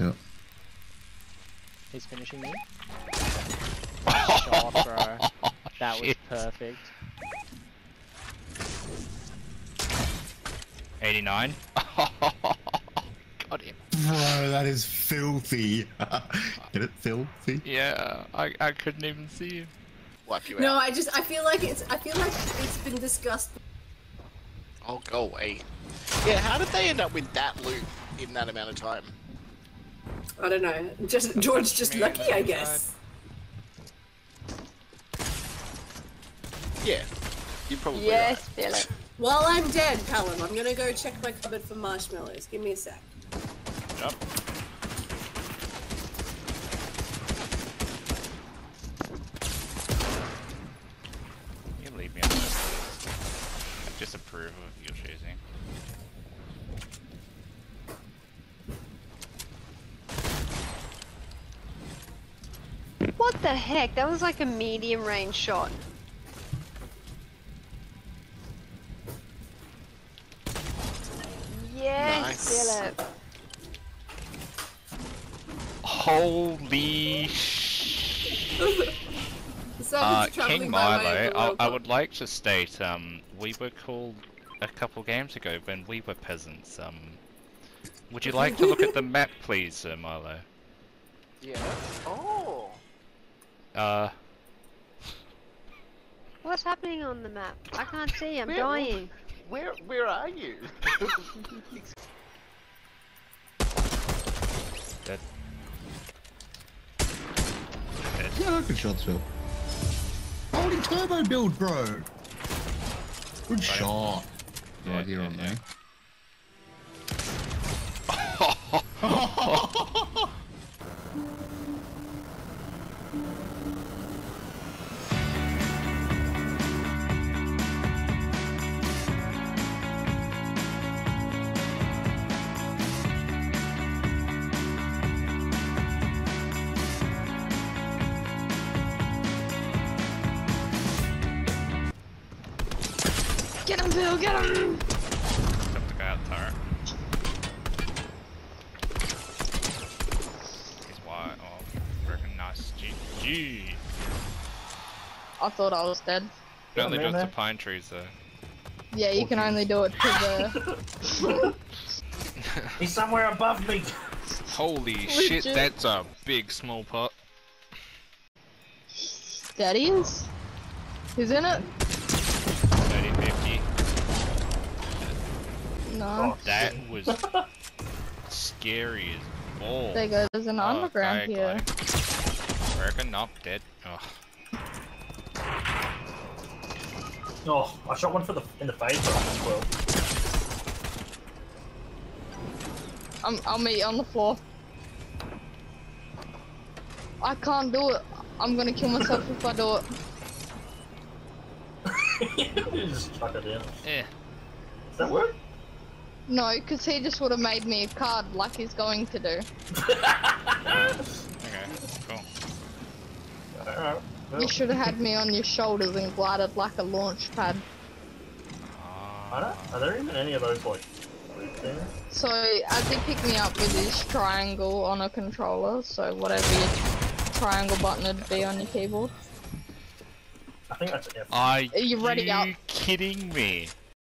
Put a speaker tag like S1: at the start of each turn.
S1: Yep.
S2: He's finishing you. Shot, bro. That was perfect.
S3: 89. Got him.
S1: Bro, that is filthy. Get it? Filthy?
S3: Yeah, I, I couldn't even see him.
S4: Wipe you
S5: No,
S4: out.
S5: I just I feel like it's I feel like it's been discussed.
S4: Oh, go away. Yeah, how did they end up with that loot in that amount of time?
S5: I don't know. Just George just
S3: Me
S5: lucky, I
S3: inside.
S5: guess.
S4: Yeah, you're probably
S6: Yes,
S4: right.
S6: Philip.
S5: While I'm dead, Callum, I'm gonna go check my cupboard for marshmallows. Give me a sec.
S3: Yep. You leave me alone. I disapprove of your chasing.
S6: What the heck? That was like a medium range shot. Yes,
S4: Nice.
S6: Philip.
S3: Holy sh...
S5: The
S3: Uh, King
S5: by
S3: Milo, I, I would like to state, um, we were called a couple games ago when we were peasants, um... Would you like to look at the map, please, Sir Milo?
S4: Yeah. Oh.
S3: Uh,
S6: What's happening on the map? I can't see. I'm
S4: Where-
S6: dying.
S4: Where where are you?
S3: dead.
S1: Yeah, good shots, Phil. Holy turbo build, bro. Good shot.
S3: Yeah,
S1: right here
S3: yeah,
S1: on
S3: yeah.
S1: there.
S6: Get him, Bill! Get him.
S3: Got the guy out turret. He's white. Oh, freaking nice. GG.
S7: I thought I was dead.
S3: You only do it to pine trees though.
S7: Yeah, you can only do it to the.
S8: He's somewhere above me.
S3: Holy shit, that's a big small pot.
S7: That is. Who's in it? No.
S3: That was scary as balls.
S7: There goes there's an
S3: Oh,
S7: underground
S3: guy,
S7: here.
S3: guy. Reckon not dead. Oh,
S8: Oh, I shot one for the in the face as well.
S7: I'm, I'll meet you on the floor. I can't do it. I'm gonna kill myself if I do it.
S8: Just chuck it in.
S3: eh.
S8: Does that work?
S7: No, because he just would have made me a card like he's going to do.
S3: Okay, cool.
S8: Alright.
S7: You should have had me on your shoulders and glided like a launch pad.
S8: I don't, are there even any of those like loot there?
S7: So, as he picked me up with his triangle on a controller, so whatever your triangle button would be on your keyboard.
S8: I think that's F.
S3: Are
S7: Are you ready
S3: you
S7: out?
S3: kidding me?